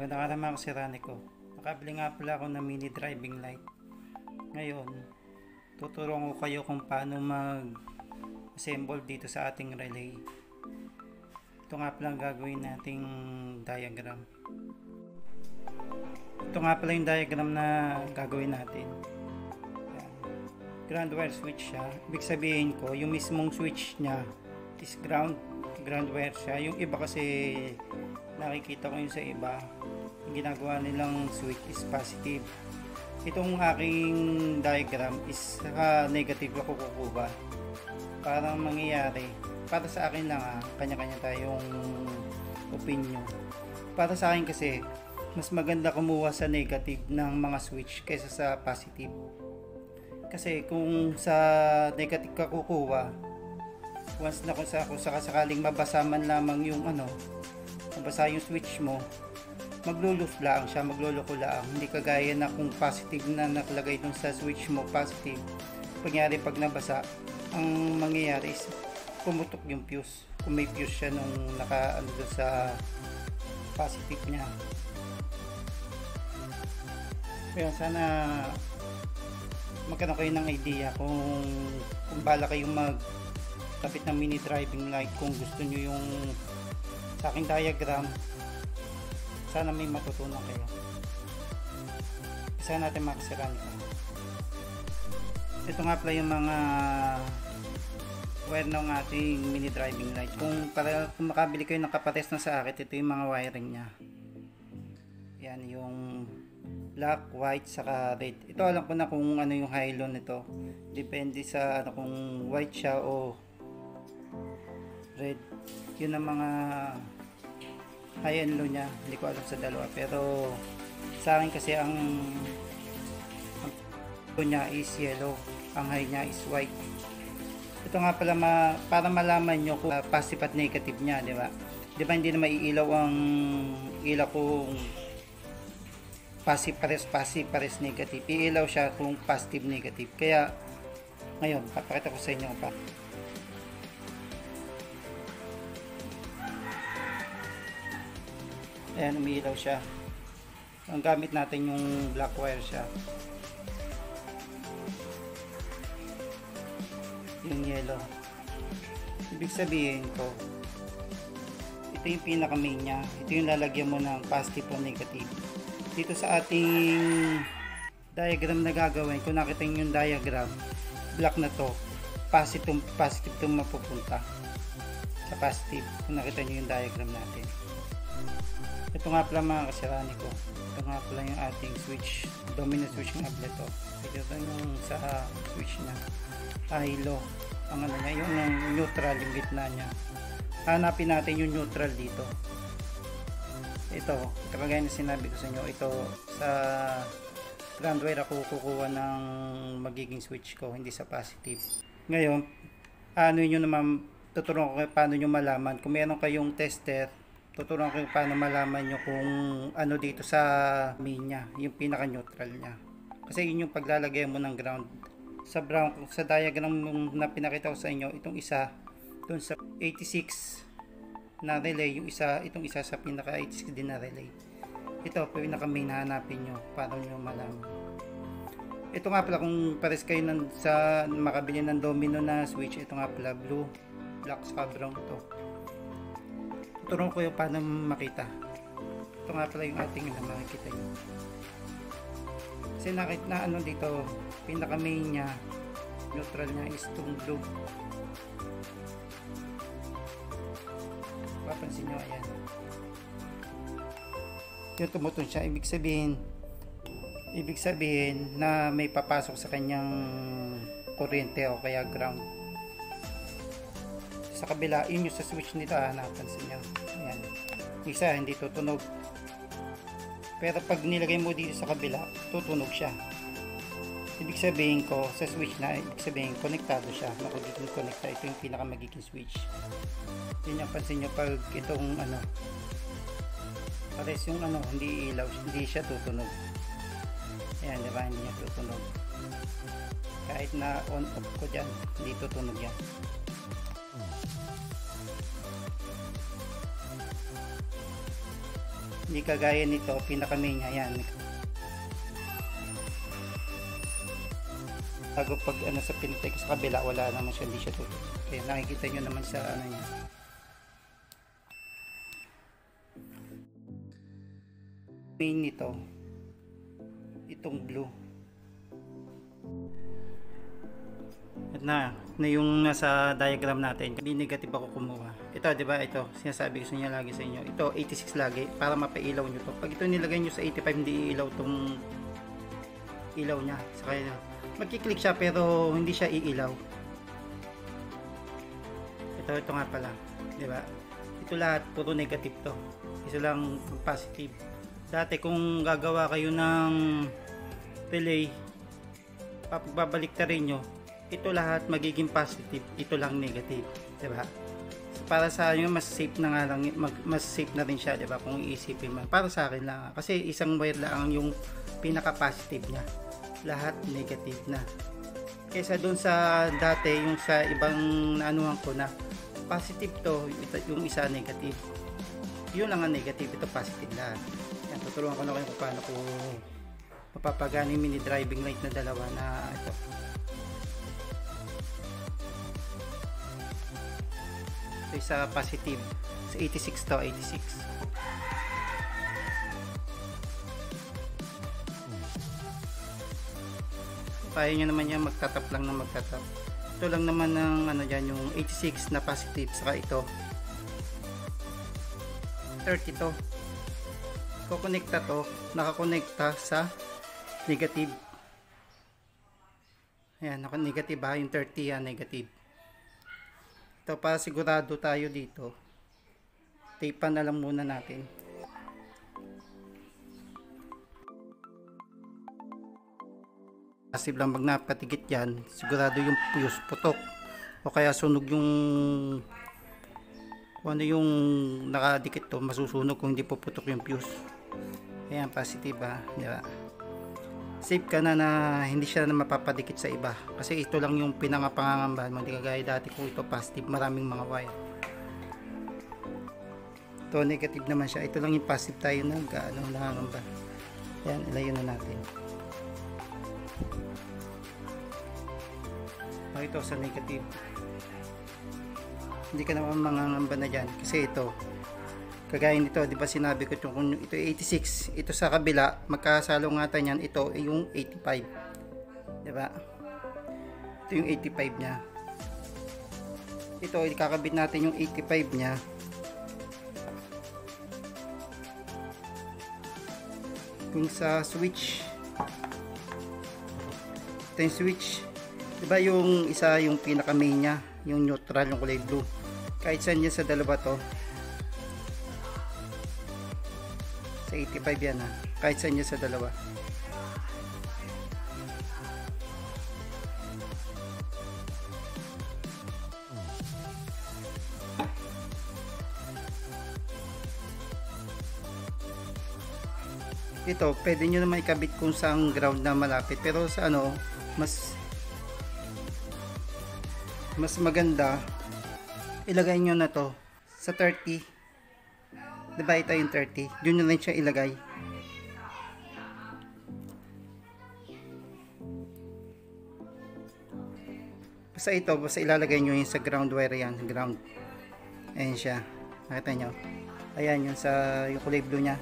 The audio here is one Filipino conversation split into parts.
Magandang araw mga kasirani ko. Nakabili nga pala ako ng mini driving light. Ngayon, tuturuan ko kayo kung paano mag-assemble dito sa ating relay. Ito nga pala ang gagawin nating diagram. Ito nga pala yung diagram na gagawin natin. Ground wire switch siya. Ibig sabihin ko, yung mismong switch niya is ground ground wire siya. Yung iba kasi nakikita ko yun sa iba ginagawa nilang switch is positive. Itong aking diagram is naka negative ako kukuha. Parang mangyayari para sa akin lang ha kanya-kanya tayong opinion. Para sa akin kasi mas maganda kumuha sa negative ng mga switch kaysa sa positive. Kasi kung sa negative ka kukuha once na kung sa kung sakasakaling mabasa man lamang yung ano nabasa yung switch mo magluluf lang siya magluloko lang. Hindi kagaya na kung positive na nakalagay dun sa switch mo positive. Pangyari pag nabasa ang mangyayari is pumutok yung fuse. Kung may fuse siya nung naka ano dun sa positive niya. Kaya sana magkaroon kayo ng idea kung kung bala kayong mag kapit ng mini driving light kung gusto nyo yung sa aking diagram sana may matutunan kayo. Isa natin makasiran ito ito nga pala yung mga wire ng ating mini driving light. Kung, para, kung makabili kayo ng kapares na sa akin ito yung mga wiring nya yan yung black, white, saka red. Ito alam ko na kung ano yung hilo nito. Depende sa ano kung white siya o red. Yun ang mga high and low niya. Hindi ko alam sa dalawa. Pero sa akin kasi ang ang low niya is yellow. Ang high niya is white. Ito nga pala ma, para malaman nyo kung uh, positive at negative niya di ba? Di ba hindi na maiilaw ang ilaw kung passive pares passive pares negative? Iilaw siya kung positive negative. Kaya ngayon papakita ko sa inyo pa ayan umiilaw siya. Ang gamit natin yung black wire siya. Yung yellow. Ibig sabihin ko ito yung pinaka main nya ito yung lalagyan mo ng positive o negative. Dito sa ating diagram na gagawin kung nakita nyo yung diagram black na to positive positive itong mapupunta. Sa positive kung nakita nyo yung diagram natin ito nga pala mga kasirani ko. Ito nga pala yung ating switch dominant switch nga pala ito. Ito yung sa switch nya high low ang ano niya yung neutral yung gitna nya hanapin natin yung neutral dito. Ito kagaya na sinabi ko sa inyo ito sa ground wire ako kukuha ng magiging switch ko hindi sa positive. Ngayon ano nyo naman tuturuan ko kayo paano nyo malaman? Kung meron kayong tester tuturuan ko paano malaman nyo kung ano dito sa main nya yung pinaka neutral nya kasi yun yung paglalagay mo ng ground. Sa brown sa diagram na pinakita ko sa inyo itong isa dun sa 86 na relay yung isa itong isa sa pinaka 86 din na relay. Ito pinaka main na hanapin nyo para nyo malaman. Ito nga pala kung pares kayo ng, sa makabili ng domino na switch ito nga pala blue black sa brown to turuan ko yung paano makita. Ito nga pala yung ating na makikita nyo kasi nakit na ano dito pinaka main nya neutral nya is itong blue papansin nyo ayan. Yung tumutun siya ibig sabihin ibig sabihin na may papasok sa kanyang kuryente o kaya ground sa kabila yun yung sa switch nito ah, napansin nyo. Ayan. Isa hindi tutunog. Pero pag nilagay mo dito sa kabila tutunog siya. Ibig sabihin ko sa switch na ibig sabihin konektado siya. Nakagiging connecta ito yung pinaka magiging switch. Yun yung pansin nyo pag itong ano pares yung ano hindi ilaw hindi siya tutunog. Ayan diba hindi niya tutunog. Kahit na on off ko dyan hindi tutunog yan Hindi kagaya nito, pinaka main niya, yan. Bago pag ano sa pintay sa kabila, wala naman siya, hindi siya tutuloy. Kaya nakikita nyo naman sa ano niya. Main nito, itong blue. At na, na yung nasa diagram natin, hindi negative ako kumuha. Ito, di ba? Ito, sinasabi ko niya lagi sa inyo. Ito, 86 lagi, para mapailaw nyo to. Pag ito nilagay nyo sa 85, hindi ilaw tong ilaw niya. Sa kanya, magkiklik siya pero hindi siya iilaw. Ito, ito nga pala. Di ba? Ito lahat, puro negative to. Isa lang positive. Dati kung gagawa kayo ng relay, pagbabalik ta rin nyo, ito lahat magiging positive, ito lang negative, 'di ba? Para sa inyo mas safe na nga lang, mag, mas safe na rin siya, 'di ba? Kung iisipin mo. Para sa akin lang kasi isang wire lang yung pinaka positive niya. Lahat negative na. Kaysa doon sa dati yung sa ibang naanuhan ko na positive to, yung isa negative. Yun lang ang negative, ito positive lahat. Yan, tutulungan ko na kayo kung paano ko mapapagana yung mini driving light na dalawa na ito. Ito isa positive. Sa 86 to, 86. Kaya nyo naman yan magtatap lang na magtatap. Ito lang naman ng ano dyan, yung 86 na positive. Saka ito. 30 to. Kukonekta to. Nakakonekta sa negative. Ayan, naka negative ha. Yung 30 yan, negative. Ito para sigurado tayo dito. Tape na lang muna natin. Kasi lang pag napatigit yan, sigurado yung fuse putok. O kaya sunog yung kung ano yung nakadikit to, masusunog kung hindi puputok yung fuse. Ayan, positive ha. Di ba? Safe ka na na hindi siya na mapapadikit sa iba. Kasi ito lang yung pinangapangangambahan mo. Hindi kagaya dati kung ito positive, maraming mga wire. Ito negative naman siya. Ito lang yung positive tayo nag ano, nangangamba. Ayan, ilayo na natin. O, ito sa negative. Hindi ka naman mangangamba na dyan. Kasi ito, kagaya nito, di ba sinabi ko yung, kung ito 86, ito sa kabila, magkasalungatan yan, ito yung 85. Di ba? Ito yung 85 niya. Ito, ikakabit natin yung 85 niya. Yung sa switch. Ito yung switch. Di ba yung isa, yung pinaka main niya, yung neutral, yung kulay blue. Kahit saan yan sa dalawa to, sa 85 yan ha? Kahit sa inyo sa dalawa. Ito pwede nyo naman ikabit kung saan ground na malapit. Pero sa ano mas mas maganda ilagay nyo na to sa 30 Diba ito yung 30? Doon nyo lang siya ilagay. Basta ito, basta ilalagay nyo yung sa ground wire yan. Ground. Ayan siya. Nakita nyo? Ayan yung sa yung kulay blue niya.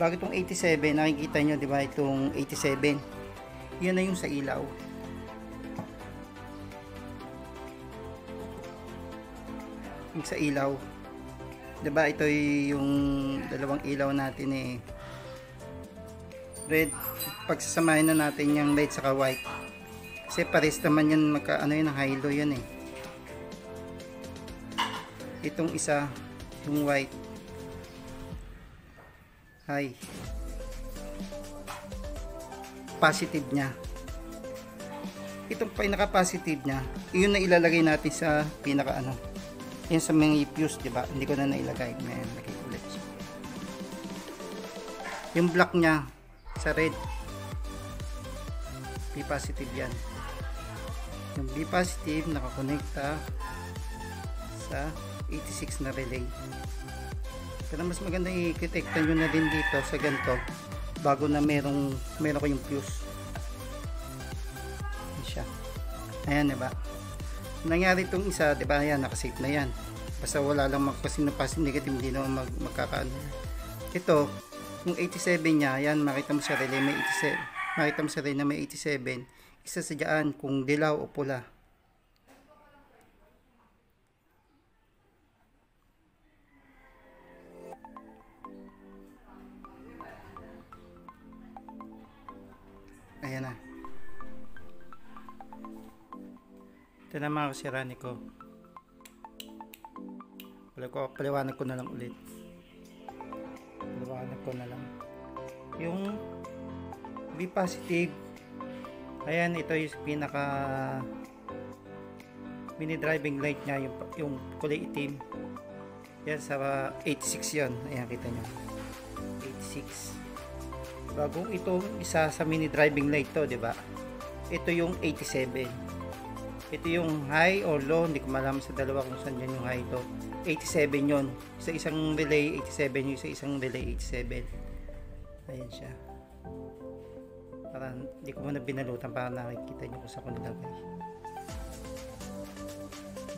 Bakit itong 87? Nakikita nyo, di ba? Itong 87. Yan na yung sa ilaw. Yung sa ilaw. 'Di ba ito yung dalawang ilaw natin eh. Red pagsasamahin na natin yung light saka white. Kasi pares naman yan magka ano yun hilo yan eh. Itong isa yung white. High positive nya itong pinaka positive nya yun na ilalagay natin sa pinaka ano yan sa mga fuse, di ba? Hindi ko na nailagay. May lagay ulit. Yung black niya sa red. B positive yan. Yung B positive nakakonekta sa 86 na relay. Pero mas maganda i-detekta nyo na din dito sa ganito bago na merong meron ko yung fuse. Yan siya. Ayan, diba? Nangyari itong isa, diba? Ayan, nakasave na yan. Basta wala lang na pasin negative, hindi naman mag, magkakaano. Ito, yung 87 niya, yan, makita mo sa relay may 87. Makita mo sa relay na may 87. Isa sa dyan kung dilaw o pula. Ayan na. Ito na mga kasirani ko. Ko, paliwanag ko na lang ulit. Paliwanag ko na lang. Yung B positive, ayan, ito yung pinaka mini driving light niya, yung, yung kulay itim. Yan, sa 86 yon Ayan, kita nyo. 86 bagong itong isa sa mini driving light to, 'di ba? Ito yung 87. Ito yung high or low, hindi ko malaman sa dalawa kung saan yan yung high to. 87 yon. Sa isang relay 87 yung sa isang relay 87. Ayan siya. Para hindi ko muna binalutan para nakikita nyo kung saan ko nilagay.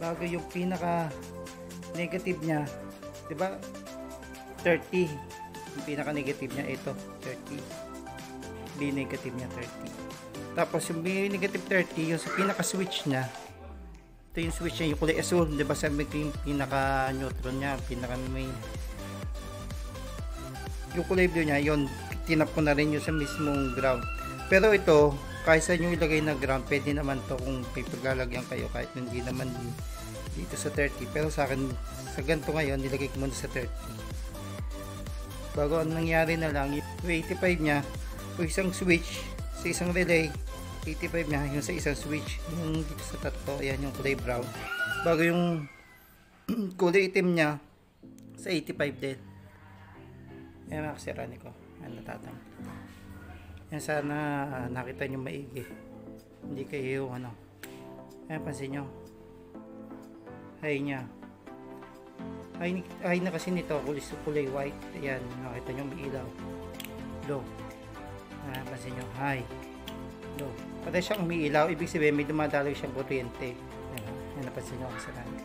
Bago yung pinaka negative niya, 'di ba? 30 yung pinaka negative niya ito 30 B negative niya 30 tapos yung B negative 30 yung sa pinaka switch niya ito yung switch niya yung kulay azul. Di ba sabi ko yung pinaka neutron niya pinaka main yung kulay blue niya yon tinap ko na rin yung sa mismong ground. Pero ito kahit sa nyo ilagay na ground pwede naman to kung may paglalagyan kayo kahit hindi naman dito sa 30 pero sa akin sa ganito ngayon nilagay ko muna sa 30 bago ang nangyari na lang yung 85 niya yung isang switch sa isang relay 85 niya yung sa isang switch. Yung dito sa tatlo ayan yung kulay brown. Bago yung kulay itim niya sa 85 din. Yan mga kasirani ko. Yan natatang. Yan sana nakita nyo maigi. Hindi kayo ano. Yan pansin nyo hay niya. Ay, ay na kasi nito. Kulay, kulay white. Ayan nakita nyo may ilaw. Low ah, pansin nyo high low pati siyang umiilaw ibig sabihin may dumadaloy siyang kuryente ayan, ayan napansin nyo sa kanan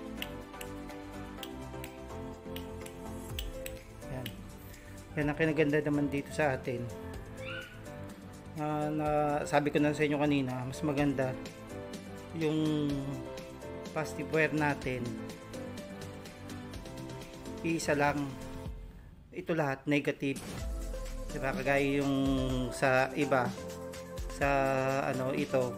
ayan. Yan ang kinaganda naman dito sa atin. Uh, na sabi ko na sa inyo kanina mas maganda yung positive wire natin. Isa lang. Ito lahat negative. Diba kagaya yung sa iba sa ano ito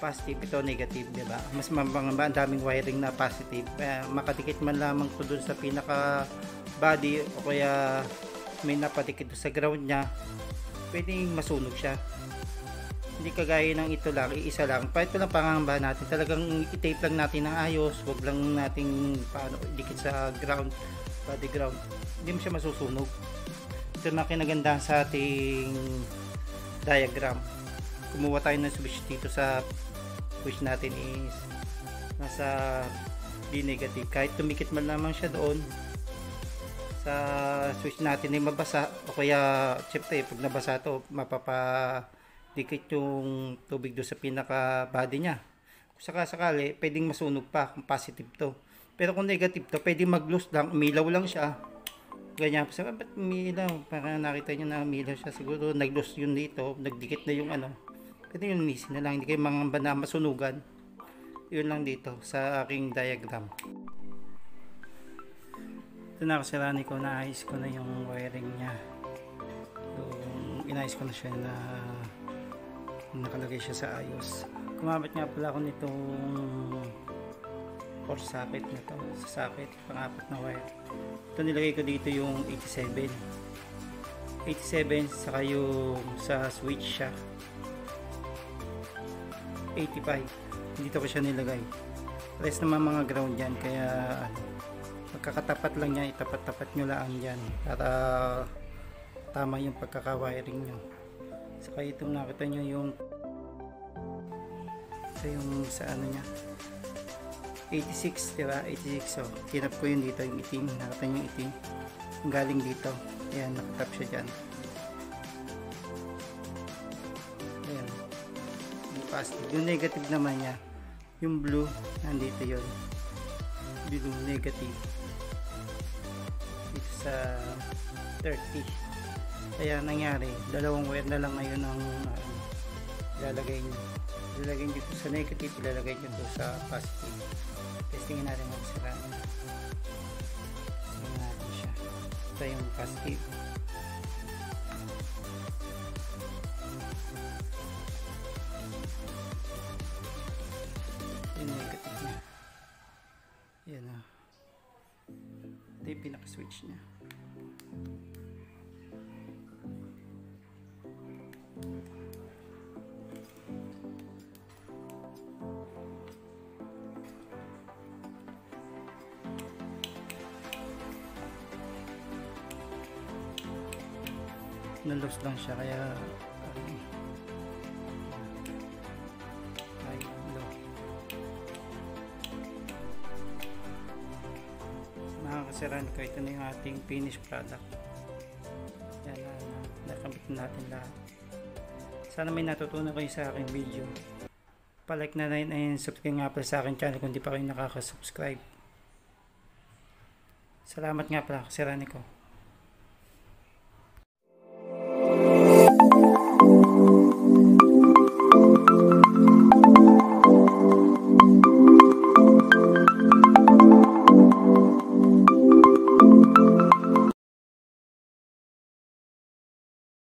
positive ito negative diba mas mabangamba ang daming wiring na positive kaya makadikit man lamang to dun sa pinaka body o kaya may napadikit sa ground nya pwedeng masunog siya hindi kagaya ng ito lang, iisa lang. Pa ito lang pangangamba natin. Talagang i-tape lang natin ng ayos. Huwag lang nating paano, dikit sa ground, body ground. Hindi mo siya masusunog. Ito na kinaganda sa ating diagram. Kumuha tayo ng switch dito sa switch natin is nasa B negative. Kahit tumikit man lamang siya doon sa switch natin ay mabasa o kaya syempre pag nabasa to mapapa dikit yung tubig do sa pinaka body niya kung sakasakali pwedeng masunog pa kung positive to pero kung negative to pwedeng mag-loose lang umilaw lang siya ganyan pa ba't umilaw para nakita nyo na umilaw siya. Siguro nag-loose yun dito. Nagdikit na yung ano. Pwede yung linisin na lang. Hindi kayo mga na masunugan. Yun lang dito sa aking diagram. Ito na kasirani ko. Naayos ko na yung wiring nya yung inayos ko na siya na nakalagay siya sa ayos. Kumabit nga pala ako nitong 4 socket na to sa socket pangapat na wire. Ito nilagay ko dito yung 87 87 saka yung sa switch siya. 85 dito ko siya nilagay. Rest naman mga ground yan kaya magkakatapat lang yan itapat-tapat nyo lang yan para tama yung pagkaka-wiring nyo. Saka itong nakita nyo yung ito yung sa ano nya 86, di ba? 86. So, tinap ko yun dito, yung itim. Nakita niyo yung itim. Galing dito. Ayan, nakatap siya dyan. Ayan. Yung positive. Yung negative naman niya, yung blue, nandito yun. Blue negative. Dito sa 30. Kaya nangyari, dalawang wire na lang ngayon ang uh, ilalagay niyo. Ilalagay niyo sa negative, ilalagay niyo sa positive. Testingin natin ang sira. Testingin natin siya. Ito yung positive. Yung negative niya. Yan ah. Ito yung pinaka-switch niya. Na-loss lang siya kaya um, ay low mga kasiran ko ito na yung ating finished product. Yan na, na nakamit na natin lahat. Sana may natutunan kayo sa aking video. Palike na rin and subscribe nga pala sa aking channel kung di pa kayo nakaka-subscribe. Salamat nga pala kasirani ko